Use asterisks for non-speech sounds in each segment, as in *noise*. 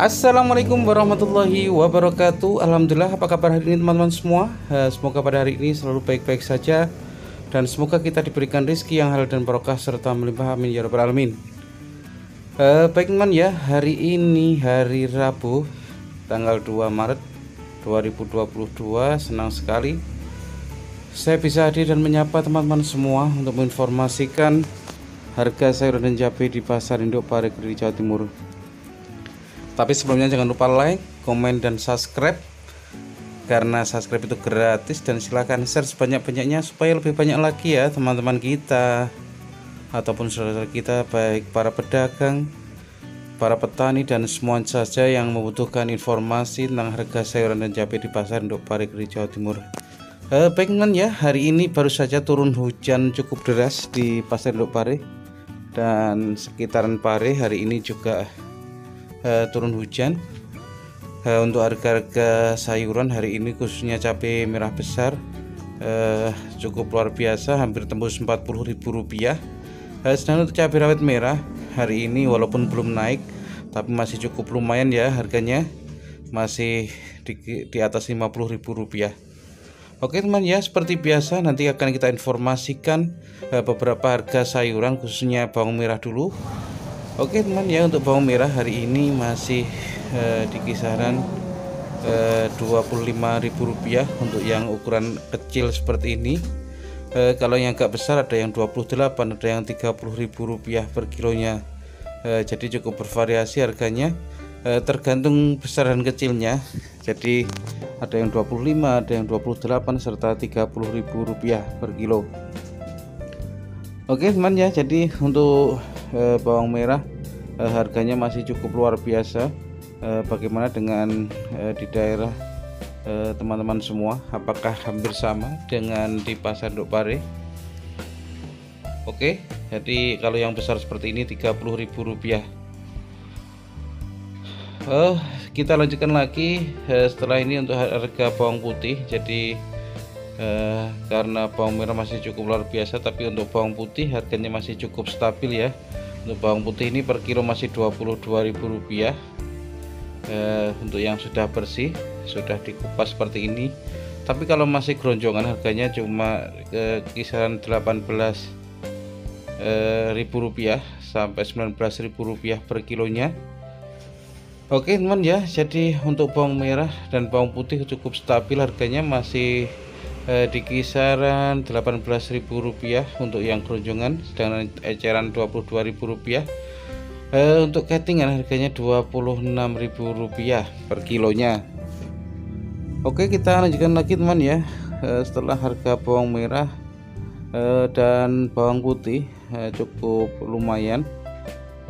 Assalamualaikum warahmatullahi wabarakatuh. Alhamdulillah apa kabar hari ini teman-teman semua? Semoga pada hari ini selalu baik-baik saja. Dan semoga kita diberikan rezeki yang halal dan barokah Serta melimpah amin ya rabbal alamin. Baik teman ya hari ini hari Rabu Tanggal 2 Maret 2022 Senang sekali Saya bisa hadir dan menyapa teman-teman semua Untuk menginformasikan Harga sayur dan cabai di pasar induk Pare Kediri Jawa Timur tapi sebelumnya jangan lupa like, komen, dan subscribe. Karena subscribe itu gratis dan silahkan share sebanyak-banyaknya Supaya lebih banyak lagi ya teman-teman kita. Ataupun saudara kita baik para pedagang Para petani dan semua saja yang membutuhkan informasi tentang harga sayuran dan cabai di pasar Induk Pare Kediri Jawa Timur. Eh, Baik teman ya, hari ini baru saja turun hujan cukup deras di pasar Induk Pare Dan sekitaran Pare hari ini juga eh, turun hujan. Eh, untuk harga-harga sayuran hari ini khususnya cabai merah besar eh, cukup luar biasa hampir tembus Rp40.000 eh, sedangkan untuk cabai rawit merah hari ini walaupun belum naik tapi masih cukup lumayan ya harganya. Masih di, di atas Rp50.000 Oke teman ya seperti biasa nanti akan kita informasikan beberapa harga sayuran khususnya bawang merah dulu Oke teman ya untuk bawang merah hari ini masih eh, di kisaran eh, Rp25.000 untuk yang ukuran kecil seperti ini. Eh, kalau yang agak besar ada yang 28 ada yang Rp30.000 per kilonya. Eh, jadi cukup bervariasi harganya. Eh, tergantung besar dan kecilnya. Jadi ada yang 25 ada yang 28 serta Rp30.000 per kilo. Oke teman ya jadi untuk eh, bawang merah eh, harganya masih cukup luar biasa. Eh, bagaimana dengan eh, di daerah eh, teman-teman semua? Apakah hampir sama dengan di pasar Dok Pare? Oke jadi kalau yang besar seperti ini Rp30.000 eh, kita lanjutkan lagi eh, setelah ini untuk harga bawang putih. Jadi eh, karena bawang merah masih cukup luar biasa tapi untuk bawang putih harganya masih cukup stabil ya. Untuk bawang putih ini per kilo masih Rp22.000 eh, untuk yang sudah bersih sudah dikupas seperti ini. Tapi kalau masih geronjongan harganya cuma eh, kisaran 18 eh, ribu sampai 19 ribu rupiah per kilonya. Oke teman ya. Jadi untuk bawang merah dan bawang putih cukup stabil harganya masih eh, di kisaran Rp18.000 untuk yang keronjongan sedangkan eceran Rp22.000 eh, untuk ketingan harganya Rp26.000 per kilonya. Oke kita lanjutkan lagi teman ya. Eh, setelah harga bawang merah eh, dan bawang putih eh, cukup lumayan.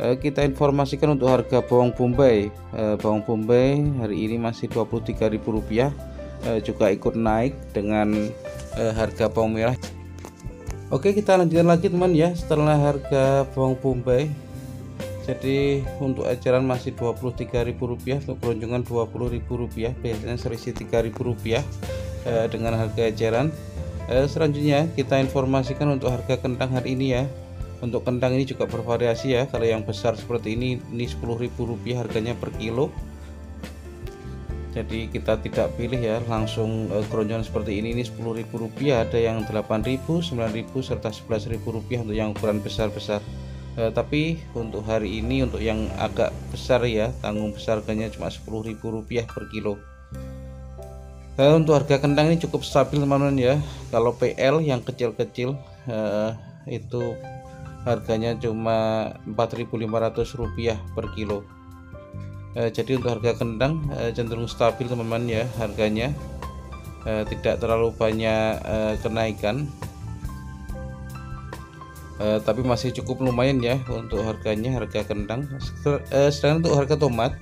Kita informasikan untuk harga bawang bombay. Bawang bombay hari ini masih Rp23.000 eh, juga ikut naik dengan harga bawang merah. Oke kita lanjutkan lagi teman ya setelah harga bawang bombay. Jadi untuk eceran masih Rp23.000 untuk keronjongan Rp20.000 biasanya selisih Rp3.000 dengan harga eceran selanjutnya kita informasikan untuk harga kentang hari ini ya. Untuk kentang ini juga bervariasi ya. Kalau yang besar seperti ini ini Rp10.000 harganya per kilo jadi kita tidak pilih ya langsung e, keroncongan seperti ini. Ini Rp10.000 ada yang Rp8.000 Rp9.000 serta Rp11.000 untuk yang ukuran besar-besar. E, tapi untuk hari ini untuk yang agak besar ya tanggung besar harganya cuma Rp10.000 per kilo. E, untuk harga kentang ini cukup stabil teman-teman ya. Kalau PL yang kecil-kecil e, itu harganya cuma Rp4.500 per kilo. eh, jadi untuk harga kentang eh, cenderung stabil teman-teman ya harganya. Eh, tidak terlalu banyak eh, kenaikan. Eh, tapi masih cukup lumayan ya untuk harganya harga kentang eh, sedangkan untuk harga tomat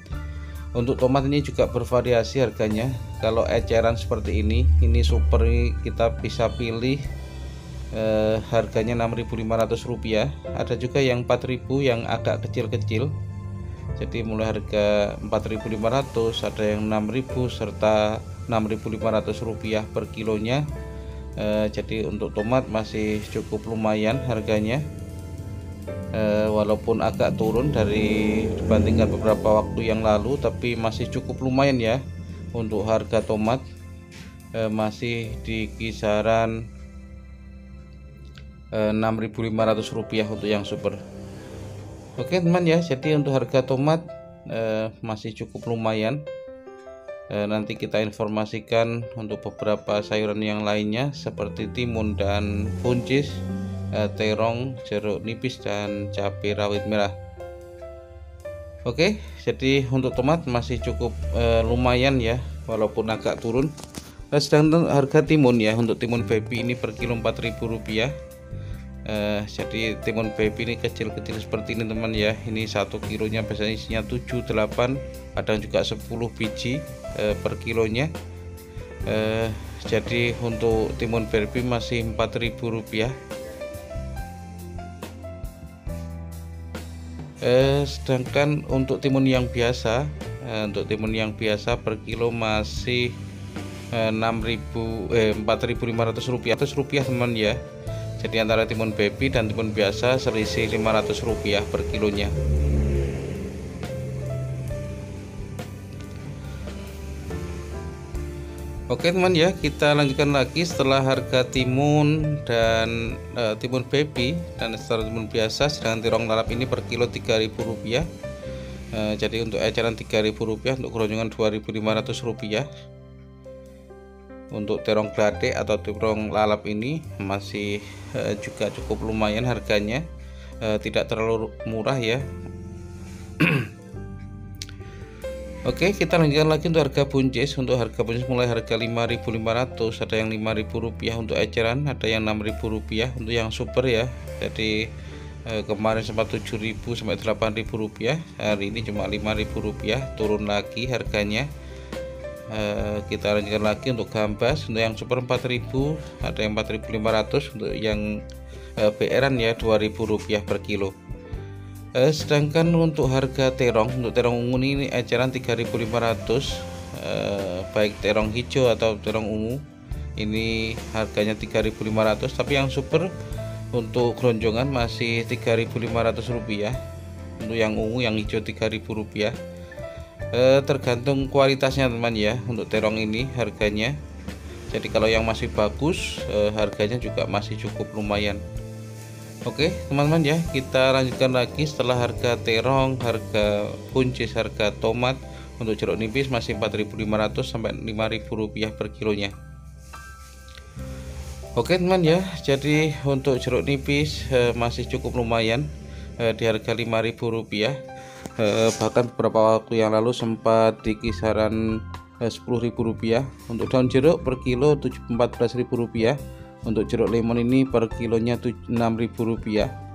untuk tomat ini juga bervariasi harganya. Kalau eceran seperti ini ini super kita bisa pilih eh, harganya Rp6.500 ada juga yang 4.000 yang agak kecil-kecil jadi mulai harga 4.500 ada yang 6.000 serta Rp6.500 per kilonya. Eh, jadi untuk tomat masih cukup lumayan harganya. Eh, walaupun agak turun dari dibandingkan beberapa waktu yang lalu tapi masih cukup lumayan ya untuk harga tomat. Eh, masih di kisaran eh, 6.500 rupiah untuk yang super oke teman ya. Jadi untuk harga tomat eh, masih cukup lumayan. Eh, nanti kita informasikan untuk beberapa sayuran yang lainnya seperti timun dan buncis eh, terong jeruk nipis dan cabai rawit merah. Oke, jadi untuk tomat masih cukup eh, lumayan ya, walaupun agak turun. Nah, sedangkan harga timun ya, untuk timun baby ini per kilo 4000 Eh, jadi timun baby ini kecil-kecil seperti ini teman ya. Ini satu kilonya biasanya isinya 7, 8, kadang juga 10 biji eh, per kilonya. Eh, jadi untuk timun baby masih 4000 rupiah eh, sedangkan untuk timun yang biasa eh, untuk timun yang biasa per kilo masih eh, 6000 eh 4500 rupiah 100 rupiah teman ya jadi antara timun baby dan timun biasa selisih 500 rupiah per kilonya Oke teman ya, kita lanjutkan lagi setelah harga timun dan e, timun baby dan setelah timun biasa sedangkan tirong lalap ini per kilo Rp3.000. E, jadi untuk eceran Rp3.000 untuk keronjongan Rp2.500. Untuk terong glade atau terong lalap ini masih e, juga cukup lumayan harganya. E, tidak terlalu murah ya. *clears throat* Oke kita lanjutkan lagi untuk harga buncis untuk harga buncis mulai harga 5.500 ada yang 5.000 rupiah untuk eceran ada yang 6.000 rupiah untuk yang super ya. Jadi eh, kemarin sempat 7.000 sampai 8.000 rupiah. Hari ini cuma 5.000 rupiah. Turun lagi harganya eh, kita lanjutkan lagi untuk gambas untuk yang super 4.000 ada yang 4.500 untuk yang eh, ya 2.000 rupiah per kilo. Eh, sedangkan untuk harga terong untuk terong ungu ini eceran 3500 eh, baik terong hijau atau terong ungu ini harganya 3500 tapi yang super untuk keronjongan masih 3500 rupiah. Untuk yang ungu yang hijau 3000 rupiah eh, tergantung kualitasnya teman ya untuk terong ini harganya. Jadi kalau yang masih bagus eh, harganya juga masih cukup lumayan. Oke teman-teman ya kita lanjutkan lagi. Setelah harga terong harga buncis harga tomat untuk jeruk nipis masih 4.500 sampai 5.000 rupiah per kilonya. Oke teman ya jadi untuk jeruk nipis eh, masih cukup lumayan di harga 5.000 rupiah eh, bahkan beberapa waktu yang lalu sempat di kisaran eh, 10.000 rupiah. Untuk daun jeruk per kilo 14.000 rupiah. Untuk jeruk lemon ini per kilonya Rp6.000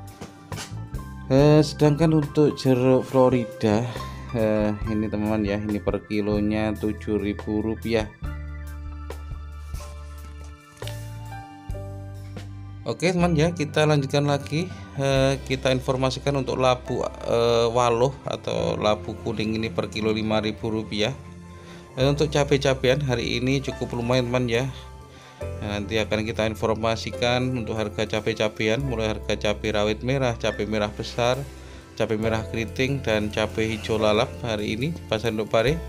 eh, sedangkan untuk jeruk Florida eh, ini teman-teman ya ini per kilonya Rp7.000 Oke teman ya kita lanjutkan lagi. Eh, kita informasikan untuk labu eh, waloh atau labu kuning ini per kilo Rp5.000 eh, untuk cabai-cabean hari ini cukup lumayan teman ya. Nah, nanti akan kita informasikan untuk harga cabai-cabean mulai harga cabai rawit merah, cabai merah besar, cabai merah keriting dan cabai hijau lalap hari ini pasar untuk pare.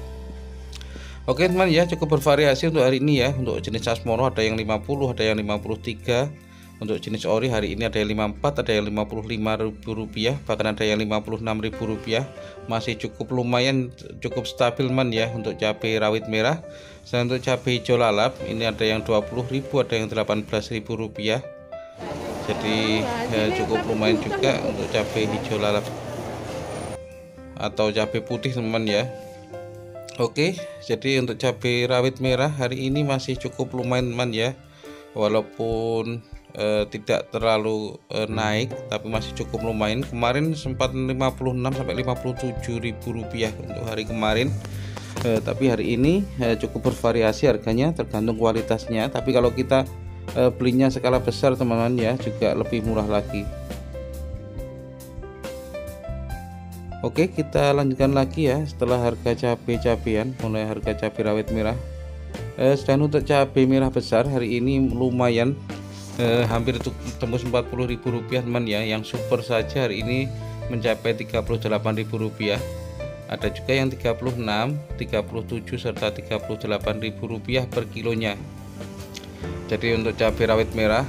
Oke teman ya cukup bervariasi untuk hari ini ya. Untuk jenis asmoro ada yang 50 ada yang 53 untuk jenis ori hari ini ada yang 54, ada yang 55 ribu rupiah, bahkan ada yang 56 ribu rupiah. Masih cukup lumayan, cukup stabil man ya untuk cabai rawit merah. Dan untuk cabai hijau lalap ini ada yang 20 ribu, ada yang 18 ribu rupiah. Jadi ya, cukup lumayan juga untuk cabai hijau lalap atau cabai putih teman ya. Oke, jadi untuk cabai rawit merah hari ini masih cukup lumayan teman ya. Walaupun eh, tidak terlalu eh, naik tapi masih cukup lumayan. Kemarin sempat 56 sampai 57 ribu rupiah untuk hari kemarin. Eh, tapi hari ini cukup bervariasi harganya tergantung kualitasnya. Tapi kalau kita belinya skala besar teman-teman ya juga lebih murah lagi. Oke kita lanjutkan lagi ya setelah harga cabai-cabean mulai harga cabai rawit merah. Eh, sedang untuk cabai merah besar hari ini lumayan eh, hampir tembus Rp40.000 teman ya. Yang super saja hari ini mencapai Rp38.000 ada juga yang 36 37 serta Rp38.000 per kilonya. Jadi untuk cabai rawit merah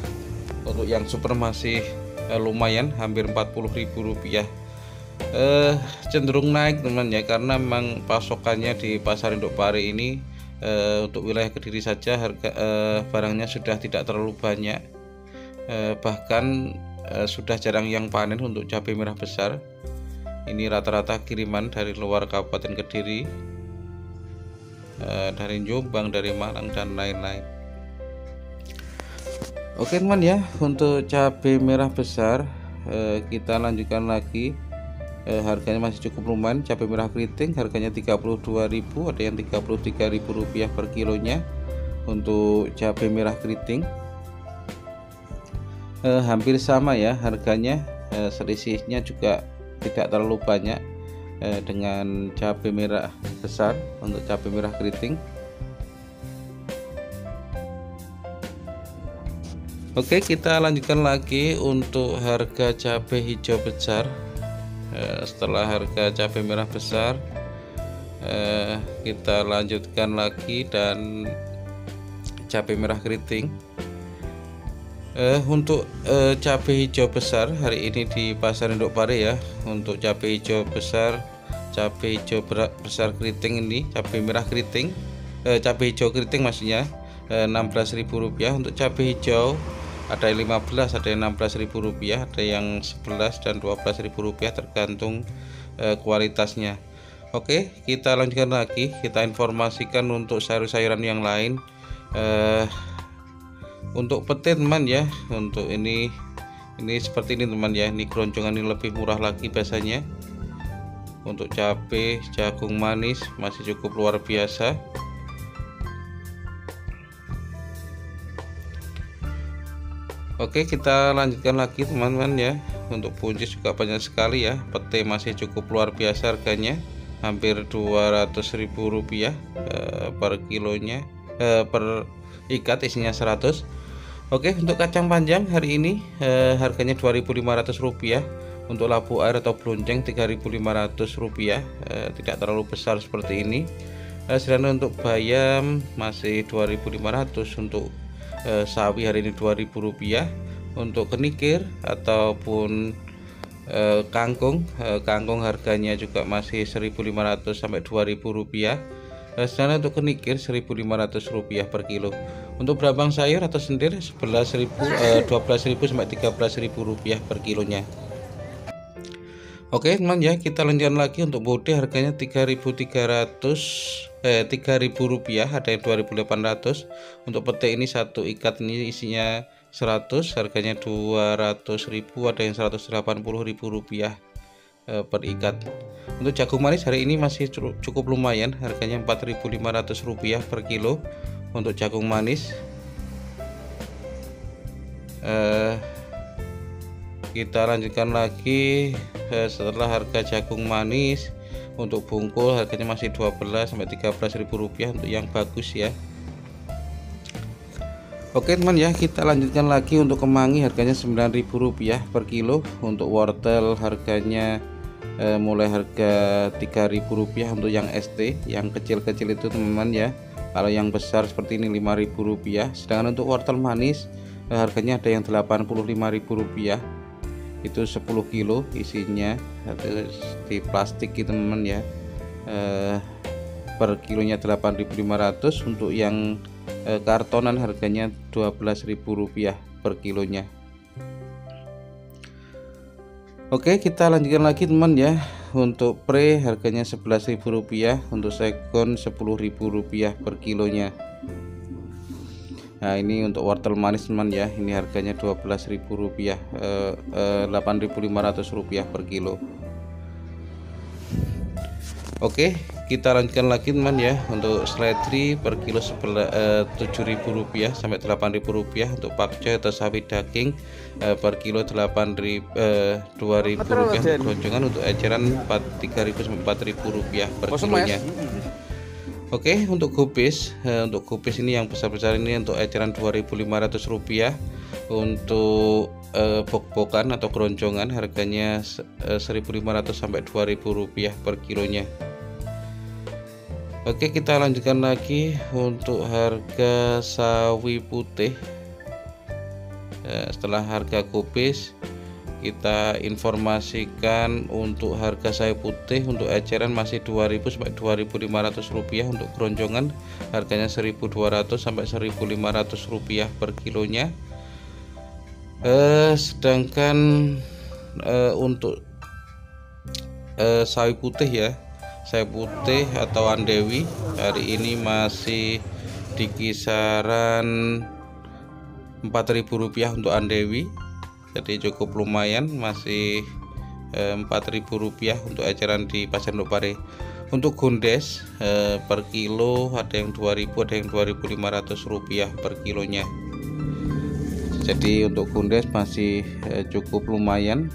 untuk yang super masih eh, lumayan hampir Rp40.000 eh, cenderung naik teman ya. Karena memang pasokannya di pasar induk pare ini eh, untuk wilayah kediri saja harga eh, barangnya sudah tidak terlalu banyak bahkan eh, sudah jarang yang panen untuk cabai merah besar. Ini rata-rata kiriman dari luar Kabupaten Kediri eh, dari Jombang dari Malang dan lain-lain. Oke teman ya. Untuk cabai merah besar eh, kita lanjutkan lagi. Eh, harganya masih cukup lumayan. Cabai merah keriting harganya 32.000 ada yang 33.000 rupiah per kilonya untuk cabai merah keriting eh, hampir sama ya harganya. Eh, selisihnya juga tidak terlalu banyak eh, dengan cabai merah besar untuk cabai merah keriting. Oke kita lanjutkan lagi untuk harga cabai hijau besar. Eh, setelah harga cabai merah besar eh, kita lanjutkan lagi dan cabai merah keriting Uh, untuk uh, cabai hijau besar hari ini di pasar induk pare ya. Untuk cabai hijau besar cabai hijau besar keriting ini cabai merah keriting uh, cabai hijau keriting maksudnya uh, Rp16.000 untuk cabai hijau ada yang 15 ada yang Rp16.000 ada yang 11 dan Rp12.000 tergantung uh, kualitasnya. Oke kita lanjutkan lagi. Kita informasikan untuk sayur-sayuran yang lain. Uh, untuk pete teman ya. Untuk ini ini seperti ini teman ya. Ini keroncongan ini lebih murah lagi biasanya. Untuk cabai jagung manis masih cukup luar biasa. Oke kita lanjutkan lagi teman-teman ya. Untuk buncis juga banyak sekali ya. Pete masih cukup luar biasa harganya. Hampir Rp200.000 eh, per kilonya eh, per ikat isinya 100 Oke untuk kacang panjang hari ini eh, harganya Rp2.500 untuk labu air atau belonceng Rp3.500 eh, tidak terlalu besar seperti ini. Eh, sedangkan untuk bayam masih Rp2.500 untuk eh, sawi hari ini Rp2.000 untuk kenikir ataupun eh, kangkung eh, kangkung harganya juga masih Rp1.500 sampai Rp2.000 sedangkan untuk kenikir Rp1.500 per kilo untuk berambang sayur atau sendir 11.000 eh, 12.000 sampai 13.000 rupiah per kilonya. Oke teman ya kita lanjutkan lagi untuk bodi harganya 3.300 eh 3.000 rupiah ada yang 2.800 untuk pete ini satu ikat ini isinya 100 harganya 200.000 ada yang 180.000 rupiah eh, per ikat. Untuk jagung manis hari ini masih cukup lumayan harganya 4.500 rupiah per kilo untuk jagung manis. Eh, kita lanjutkan lagi eh, setelah harga jagung manis untuk bungkul harganya masih 12 sampai 13 ribu rupiah untuk yang bagus ya. Oke teman ya kita lanjutkan lagi untuk kemangi harganya Rp9.000 per kilo. Untuk wortel harganya eh, mulai harga Rp3.000 untuk yang ST yang kecil-kecil itu teman-teman ya kalau yang besar seperti ini Rp5.000 sedangkan untuk wortel manis eh, harganya ada yang Rp85.000 itu 10 kilo isinya di plastik gitu teman ya. Eh, per kilonya 8.500 untuk yang eh, kartonan harganya Rp12.000 per kilonya. Oke kita lanjutkan lagi teman ya untuk pre harganya Rp11.000 untuk second Rp10.000 per kilonya. Nah ini untuk wortel manis teman ya. Ini harganya Rp12.000 eh, eh, Rp8.500 per kilo Oke kita lanjutkan lagi teman ya. Untuk seledri per kilo eh, tujuh ribu rupiah sampai delapan ribu rupiah untuk pakcoy atau sapi daging eh, per kilo delapan ribu eh, dua ribu rupiah gonjongan untuk eceran empat tiga ribu sampai empat ribu rupiah per kilonya. Oke untuk kubis eh, untuk kubis ini yang besar-besar ini untuk eceran 2.500 rupiah untuk eh, bok-bokan atau keroncongan harganya eh, 1.500 sampai 2.000 rupiah per kilonya Oke kita lanjutkan lagi untuk harga sawi putih. Eh, setelah harga kubis kita informasikan untuk harga sawi putih untuk eceran masih 2000 sampai 2500 rupiah untuk keroncongan. Harganya 1200 sampai 1500 rupiah per kilonya. Eh, sedangkan eh, untuk eh, sawi putih ya sawi putih atau andewi hari ini masih di kisaran 4000 rupiah untuk andewi jadi cukup lumayan masih eh, 4000 rupiah untuk eceran di pasar Pare untuk gondes eh, per kilo ada yang 2000 ada yang 2500 rupiah per kilonya. Jadi untuk kundes masih eh, cukup lumayan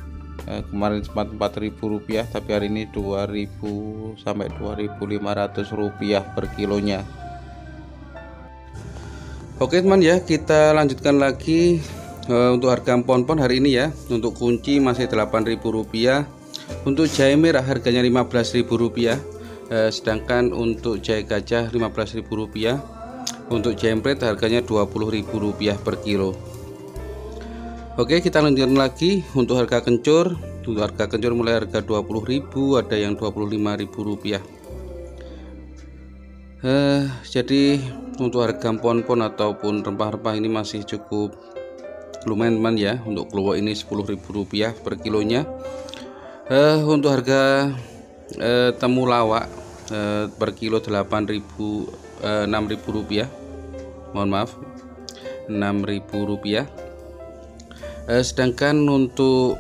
eh, kemarin sempat 4000 rupiah tapi hari ini 2000 sampai 2500 rupiah per kilonya. Oke teman ya kita lanjutkan lagi eh, untuk harga pon-pon hari ini ya. Untuk kunci masih 8000 rupiah untuk jahe merah harganya 15000 rupiah eh, sedangkan untuk jahe gajah 15000 rupiah untuk jempret harganya 20000 rupiah per kilo Oke kita lanjutkan lagi. Untuk harga kencur untuk harga kencur mulai harga 20.000 ada yang 25.000 rupiah. Eh, jadi untuk harga pon-pon ataupun rempah-rempah ini masih cukup lumayan teman ya. Untuk keluar ini 10.000 rupiah per kilonya. Eh, untuk harga eh, temu lawak eh, per kilo 8.000 eh, 6.000 rupiah. Mohon maaf 6.000 rupiah eh, sedangkan untuk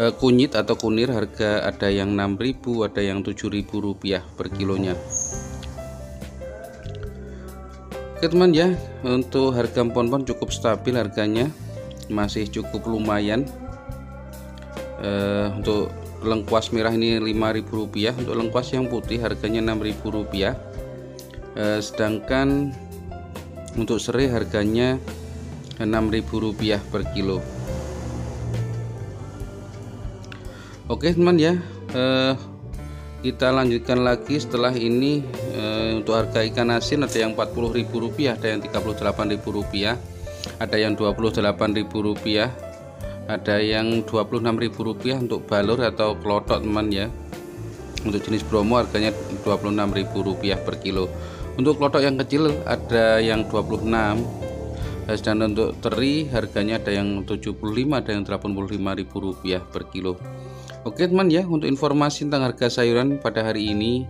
eh, kunyit atau kunir harga ada yang 6000 ada yang 7000 rupiah per kilonya. Oke teman ya. Untuk harga pon-pon cukup stabil harganya. Masih cukup lumayan. Eh, untuk lengkuas merah ini 5000 rupiah. Untuk lengkuas yang putih harganya 6000 rupiah. Eh, sedangkan untuk serai harganya Rp6.000 per kilo. Oke teman ya eh, kita lanjutkan lagi setelah ini eh, untuk harga ikan asin ada yang Rp40.000 ada yang Rp38.000 ada yang Rp28.000 ada yang Rp26.000 untuk balur atau kelotok teman ya. Untuk jenis bromo harganya Rp26.000 per kilo. Untuk kelotok yang kecil ada yang 26 dan untuk teri harganya ada yang 75 ada yang 85 ribu rupiah per kilo. Oke teman ya untuk informasi tentang harga sayuran pada hari ini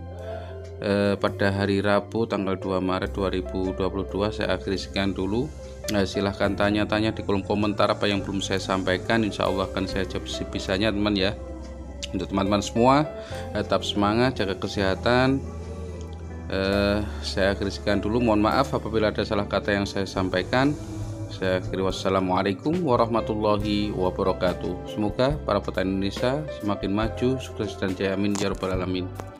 eh, pada hari Rabu tanggal 2 Maret 2022 saya akhiri sekian dulu. Nah, silahkan tanya-tanya di kolom komentar apa yang belum saya sampaikan. Insya Allah akan saya jawab sebisanya teman ya. Untuk teman-teman semua tetap semangat jaga kesehatan eh, saya akhirkan dulu. Mohon maaf apabila ada salah kata yang saya sampaikan. Saya akhiri. Wassalamualaikum warahmatullahi wabarakatuh. Semoga para petani Indonesia semakin maju sukses dan jaya. Amin. Ya alamin